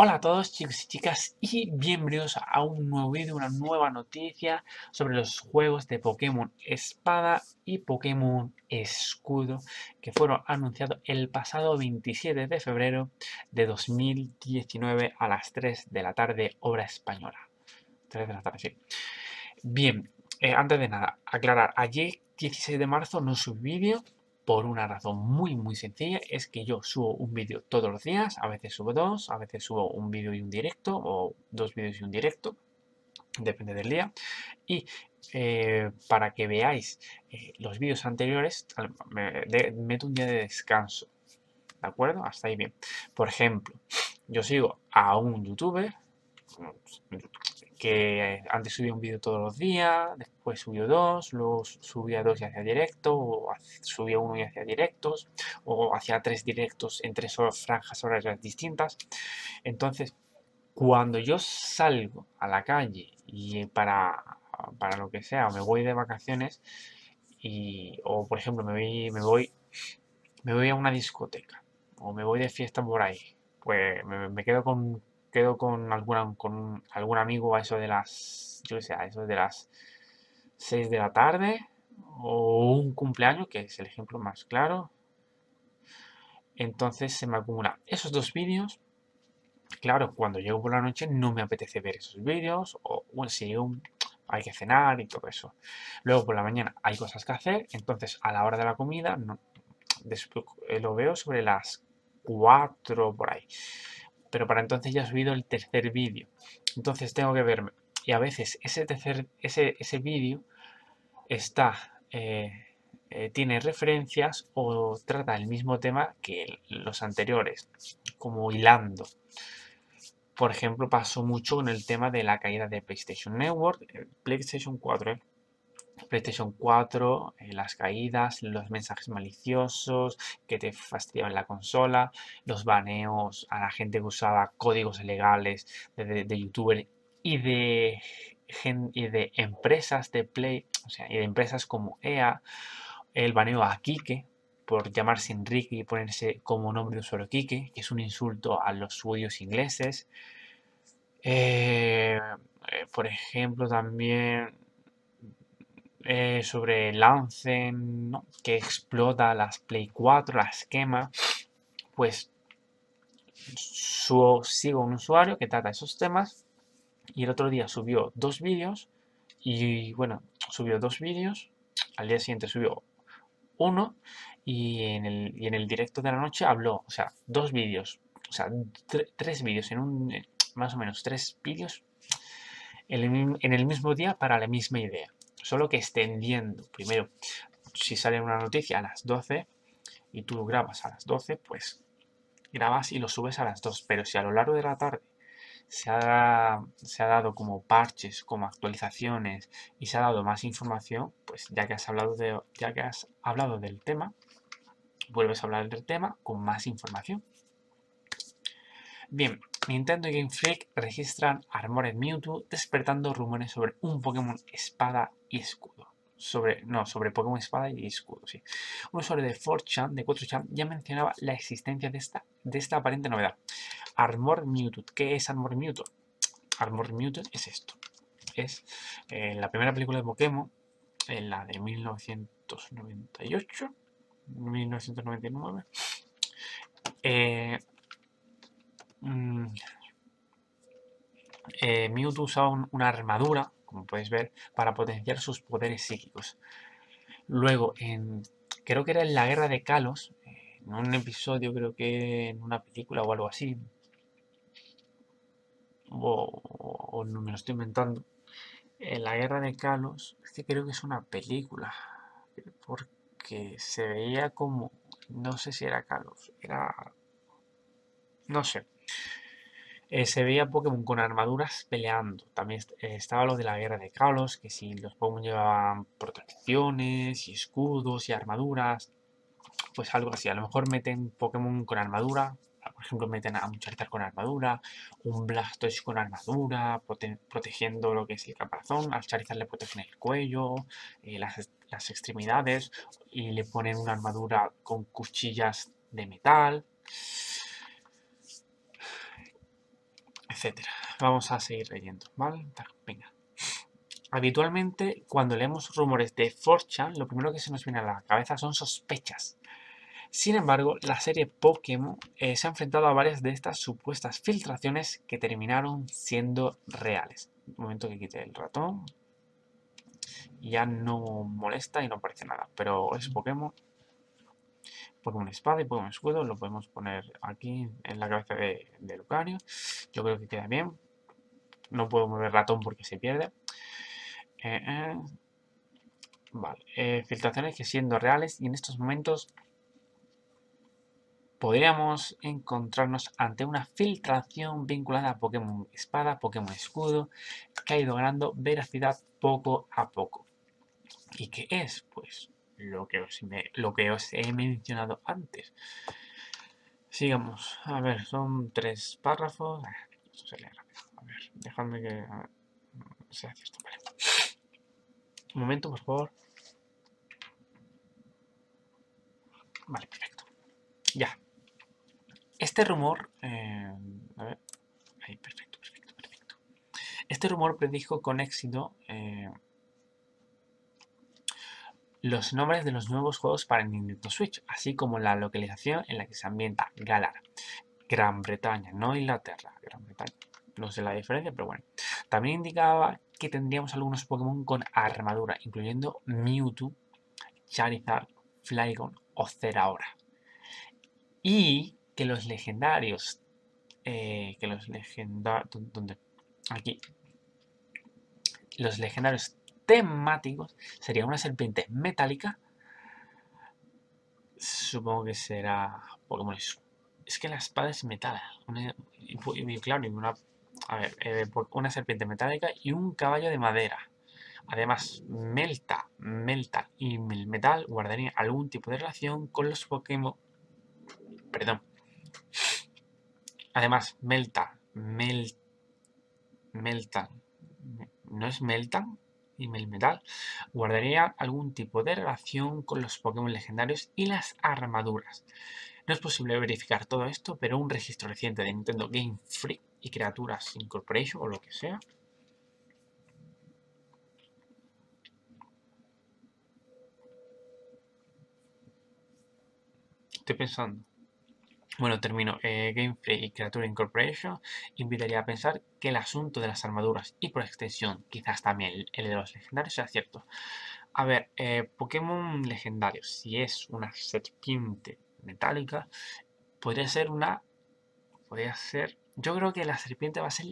Hola a todos chicos y chicas y bienvenidos a un nuevo vídeo, una nueva noticia sobre los juegos de Pokémon Espada y Pokémon Escudo que fueron anunciados el pasado 27 de febrero de 2019 a las 3 de la tarde, hora española. 3 de la tarde, sí. Bien, eh, antes de nada, aclarar, ayer 16 de marzo no subí vídeo por una razón muy muy sencilla, es que yo subo un vídeo todos los días, a veces subo dos, a veces subo un vídeo y un directo, o dos vídeos y un directo, depende del día. Y eh, para que veáis eh, los vídeos anteriores, me meto un día de descanso, ¿de acuerdo? Hasta ahí bien. Por ejemplo, yo sigo a un youtuber, que antes subía un vídeo todos los días, después subió dos, luego subía dos y hacía directo, o subía uno y hacía directos, o hacía tres directos en tres franjas horarias distintas. Entonces, cuando yo salgo a la calle y para, para lo que sea, o me voy de vacaciones, y, o por ejemplo me voy, me voy, me voy a una discoteca, o me voy de fiesta por ahí, pues me quedo con quedo con, alguna, con algún amigo a eso de las, yo sé, a eso de las 6 de la tarde o un cumpleaños, que es el ejemplo más claro. Entonces se me acumulan esos dos vídeos. Claro, cuando llego por la noche no me apetece ver esos vídeos o bueno, si hay que cenar y todo eso. Luego por la mañana hay cosas que hacer, entonces a la hora de la comida no, eh, lo veo sobre las 4 por ahí pero para entonces ya he subido el tercer vídeo. Entonces tengo que verme. Y a veces ese tercer, ese, ese vídeo está, eh, eh, tiene referencias o trata el mismo tema que los anteriores, como hilando. Por ejemplo, pasó mucho con el tema de la caída de PlayStation Network, PlayStation 4, PlayStation 4, eh, las caídas, los mensajes maliciosos que te fastidiaban la consola, los baneos a la gente que usaba códigos ilegales de, de, y de, empresas de Play, o sea, y de empresas como EA, el baneo a Kike por llamarse Enrique y ponerse como nombre de usuario Kike, que es un insulto a los judíos ingleses. Eh, eh, por ejemplo, también eh, sobre Lancen, que explota las Play 4, las quema, pues sigo un usuario que trata esos temas y el otro día subió dos vídeos y bueno, subió dos vídeos, al día siguiente subió uno y en el, y en el directo de la noche habló, o sea, dos vídeos, o sea, tres vídeos, en un, más o menos tres vídeos en el mismo día para la misma idea solo que extendiendo. Primero, si sale una noticia a las 12 y tú grabas a las 12, pues grabas y lo subes a las 2. Pero si a lo largo de la tarde se ha, se ha dado como parches, como actualizaciones y se ha dado más información, pues ya que has hablado, de, ya que has hablado del tema, vuelves a hablar del tema con más información. Bien, Nintendo y Game Freak registran Armored Mewtwo despertando rumores sobre un Pokémon espada y escudo. Sobre, no, sobre Pokémon espada y escudo, sí. Un usuario de 4chan, de 4chan, ya mencionaba la existencia de esta, de esta aparente novedad. Armored Mewtwo. ¿Qué es Armored Mewtwo? Armored Mewtwo es esto. Es eh, la primera película de Pokémon, en la de 1998, 1999. Eh, Mm, eh, Mewtwo usaba una armadura, como podéis ver, para potenciar sus poderes psíquicos. Luego, en, creo que era en la guerra de Kalos, en un episodio, creo que en una película o algo así, o, no me lo estoy inventando, en la guerra de Kalos, es que creo que es una película, porque se veía como, no sé si era Kalos, era, no sé, eh, se veía Pokémon con armaduras peleando. También eh, estaba lo de la guerra de Kalos, que si los Pokémon llevaban protecciones y escudos y armaduras, pues algo así. A lo mejor meten Pokémon con armadura, por ejemplo meten a un Charizard con armadura, un Blastoise con armadura, protegiendo lo que es el caparazón, al Charizard le protegen el cuello, eh, las extremidades, y le ponen una armadura con cuchillas de metal. Vamos a seguir leyendo. Venga. Habitualmente, cuando leemos rumores de 4 lo primero que se nos viene a la cabeza son sospechas. Sin embargo, la serie Pokémon eh, se ha enfrentado a varias de estas supuestas filtraciones que terminaron siendo reales. Un momento que quite el ratón. Ya no molesta y no aparece nada, pero es Pokémon. Pokémon Espada y Pokémon Escudo lo podemos poner aquí en la cabeza de, de Lucario. Yo creo que queda bien. No puedo mover ratón porque se pierde. Eh, eh. Vale, eh, filtraciones que siendo reales y en estos momentos podríamos encontrarnos ante una filtración vinculada a Pokémon Espada, Pokémon Escudo, que ha ido ganando veracidad poco a poco. ¿Y qué es? Pues lo que os, lo que os he mencionado antes. Sigamos. A ver, son tres párrafos. Ah, se lee rápido. A ver, dejadme que sea cierto. Vale. Un momento, por favor. Vale, perfecto. Ya. Este rumor... Eh, a ver. Ahí, perfecto, perfecto, perfecto. Este rumor predijo con éxito... Eh, los nombres de los nuevos juegos para Nintendo Switch, así como la localización en la que se ambienta Galar, Gran Bretaña, no Inglaterra, Gran Bretaña. No sé la diferencia, pero bueno. También indicaba que tendríamos algunos Pokémon con armadura, incluyendo Mewtwo, Charizard, Flygon o Zeraora. Y que los legendarios, eh, que los legendarios. Aquí, los legendarios temáticos sería una serpiente metálica. Supongo que será Pokémon. Es que la espada es metal. y claro, ninguna a ver, eh, una serpiente metálica y un caballo de madera. Además, Melta, Melta y el metal guardarían algún tipo de relación con los Pokémon. Perdón. Además, Melta, Mel, Melta, no es Meltan y Melmetal, guardaría algún tipo de relación con los Pokémon legendarios y las armaduras. No es posible verificar todo esto, pero un registro reciente de Nintendo Game Freak y Criaturas Incorporation o lo que sea. Estoy pensando. Bueno, termino. Eh, Game Freak y Creature Incorporation invitaría a pensar que el asunto de las armaduras y por extensión quizás también el, de los legendarios sea cierto. A ver, eh, Pokémon legendarios, si es una serpiente metálica, podría ser una... Podría ser yo creo que la serpiente va a ser...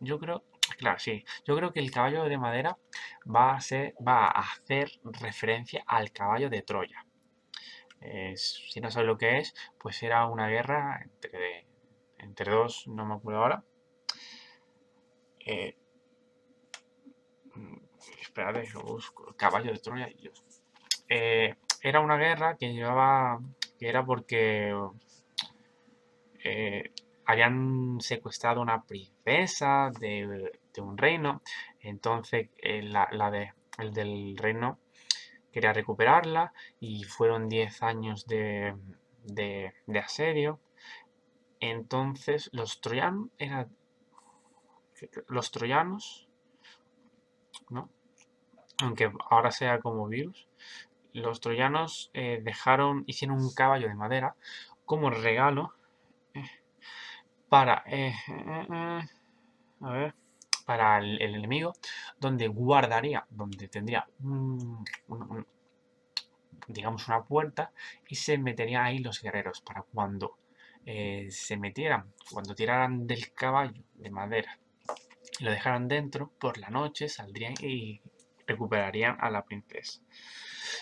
Yo creo... Claro, sí. Yo creo que el caballo de madera va a, ser, va a hacer referencia al caballo de Troya. Si no sabes lo que es, pues era una guerra entre, entre dos, no me acuerdo ahora. Eh, esperad, busco. Caballo de Troya. Eh, era una guerra que llevaba. que era porque. Eh, habían secuestrado una princesa de, un reino, entonces eh, la, de, el del reino quería recuperarla y fueron 10 años de, asedio. Entonces los troyanos eran los troyanos, ¿no? aunque ahora sea como virus, los troyanos eh, dejaron, hicieron un caballo de madera como regalo para, eh, eh, eh, ver, para el, enemigo, donde guardaría, donde tendría digamos una puerta y se meterían ahí los guerreros para cuando se metieran, cuando tiraran del caballo de madera y lo dejaran dentro, por la noche saldrían y recuperarían a la princesa.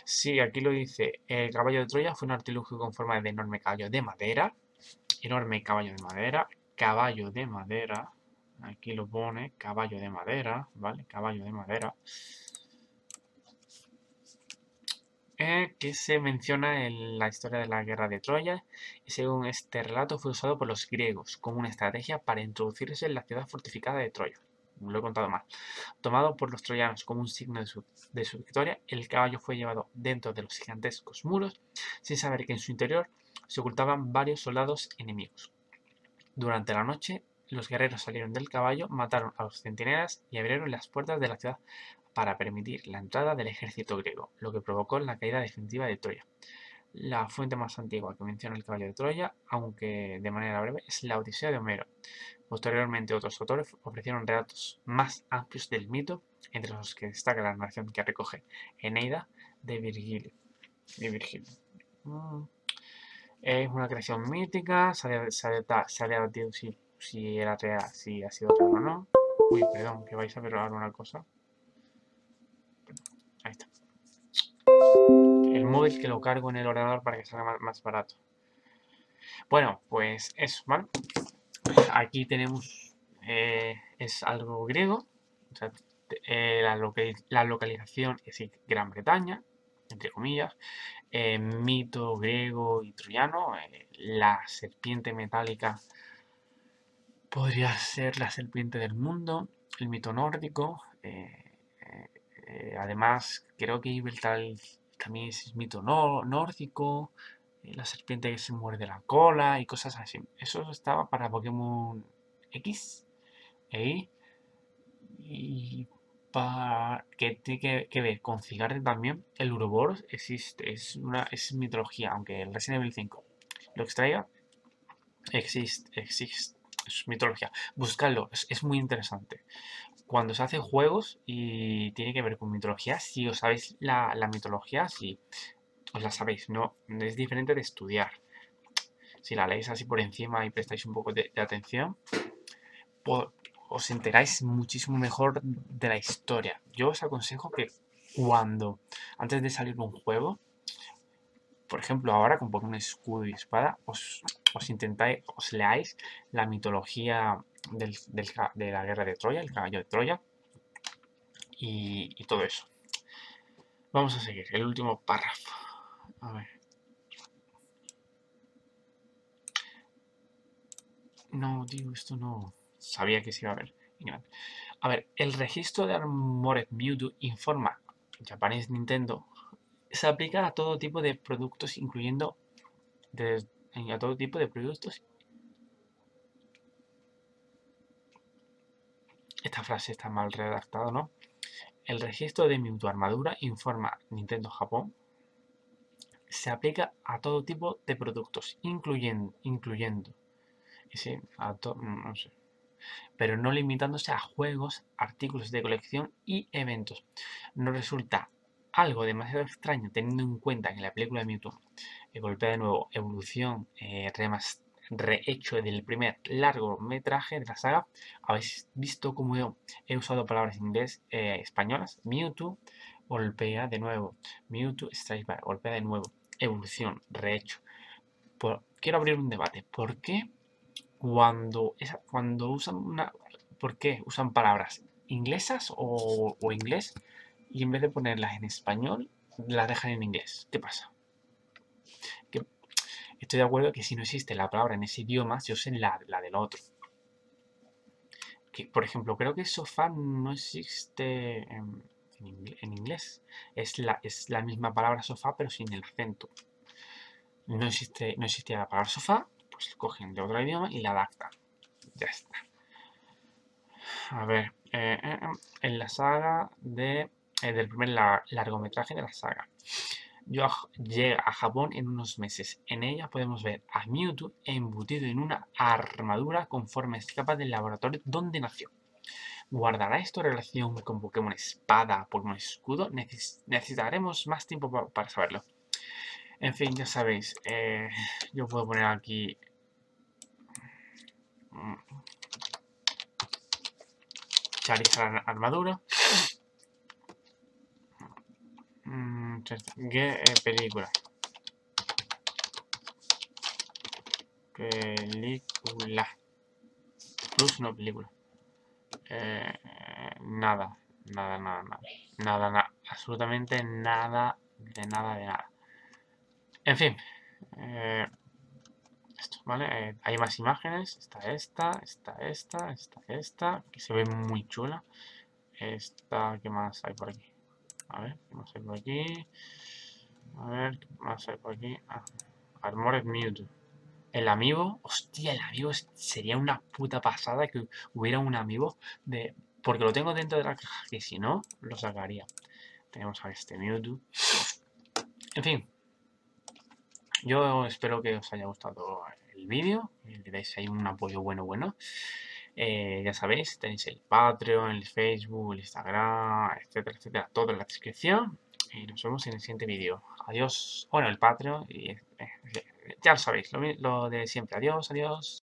Sí, aquí lo dice, el caballo de Troya fue un artilugio con forma de enorme caballo de madera, enorme caballo de madera, caballo de madera. Aquí lo pone, caballo de madera, ¿vale? Caballo de madera. Eh, que se menciona en la historia de la guerra de Troya y según este relato fue usado por los griegos como una estrategia para introducirse en la ciudad fortificada de Troya. Lo he contado mal. Tomado por los troyanos como un signo de su, de su victoria, el caballo fue llevado dentro de los gigantescos muros sin saber que en su interior se ocultaban varios soldados enemigos. Durante la noche, los guerreros salieron del caballo, mataron a los centinelas y abrieron las puertas de la ciudad para permitir la entrada del ejército griego, lo que provocó la caída definitiva de Troya. La fuente más antigua que menciona el caballo de Troya, aunque de manera breve, es la Odisea de Homero. Posteriormente otros autores ofrecieron relatos más amplios del mito, entre los que destaca la narración que recoge Eneida de Virgilio. Mm. Es una creación mítica, se ha, si, si, era real, si ha sido real o no. Uy, perdón, que vais a ver ahora una cosa. Ahí está. El móvil que lo cargo en el ordenador para que salga más, barato. Bueno, pues eso, ¿vale? Aquí tenemos, eh, es algo griego, eh, la, localización es Gran Bretaña, entre comillas, eh, mito griego y troyano, la serpiente metálica podría ser la serpiente del mundo, el mito nórdico, además creo que Ibeltal también es mito nórdico, eh, la serpiente que se muerde la cola y cosas así. Eso estaba para Pokémon X y para que tiene que, ver con Cigarre también, el Uroboros existe, es una es mitología, aunque el Resident Evil 5 lo extraiga, existe, existe, es mitología. Buscadlo, es, muy interesante. Cuando se hacen juegos y tiene que ver con mitología, si os sabéis la, mitología, si os la sabéis, no es diferente de estudiar. Si la leéis así por encima y prestáis un poco de, atención, os enteráis muchísimo mejor de la historia. Yo os aconsejo que cuando, antes de salir un juego, por ejemplo, ahora con Pokémon Escudo y Espada, os, intentáis, os leáis la mitología de la guerra de Troya, el caballo de Troya, y, todo eso. Vamos a seguir, el último párrafo. A ver. No, digo, esto no. Sabía que se iba a ver. A ver, el registro de Armored Mewtwo informa Japanese Nintendo se aplica a todo tipo de productos, incluyendo a todo tipo de productos. Esta frase está mal redactada, ¿no? El registro de Mewtwo Armadura informa Nintendo Japón. Se aplica a todo tipo de productos, incluyendo, incluyendo a no sé, pero no limitándose a juegos, artículos de colección y eventos. No resulta algo demasiado extraño teniendo en cuenta que la película de Mewtwo golpea de nuevo evolución eh, rehecho del primer largometraje de la saga. Habéis visto cómo yo he usado palabras en inglés eh, españolas. Mewtwo golpea de nuevo. Mewtwo Strike Back golpea de nuevo. Evolución, rehecho. quiero abrir un debate. ¿Por qué cuando, cuando usan una... ¿Por qué usan palabras inglesas o inglés? y en vez de ponerlas en español, las dejan en inglés. ¿Qué pasa? Estoy de acuerdo que si no existe la palabra en ese idioma, se usen la, la del otro. Por ejemplo, creo que sofá no existe en, inglés. Es la, misma palabra sofá, pero sin el acento. No existe, existía la palabra sofá, pues cogen de otro idioma y la adaptan. Ya está. A ver, eh, eh, eh, en la saga de del primer largometraje de la saga. Llega a Japón en unos meses. En ella podemos ver a Mewtwo embutido en una armadura conforme escapa del laboratorio donde nació. ¿Guardará esto relación con Pokémon Espada, Pokémon Escudo? necesitaremos más tiempo para saberlo. En fin, ya sabéis, eh, yo puedo poner aquí... Mm, Charizard armadura. ¿Qué eh, película? Película. Plus no película. Eh, nada, nada, nada, nada. Nada, nada. Absolutamente nada, de nada, de nada. En fin. Eh, esto, ¿vale? hay más imágenes. Está esta, está esta, está esta. Que se ve muy chula. Esta, ¿qué más hay por aquí? A ver, ¿qué más hay por aquí? A ver, ¿qué más hay por aquí? Ah, Armored Mewtwo. El amigo, hostia, el amigo sería una puta pasada que hubiera un amigo de... Porque lo tengo dentro de la caja, que si no, lo sacaría. Tenemos a este Mewtwo. En fin. Yo espero que os haya gustado el vídeo. Le dais ahí un apoyo bueno, bueno. Eh, ya sabéis, tenéis el Patreon, el Facebook, el Instagram, etcétera, etcétera, todo en la descripción. Y nos vemos en el siguiente vídeo. Adiós. Bueno, el Patreon y... Eh, ya lo sabéis, lo, lo de siempre. Adiós, adiós.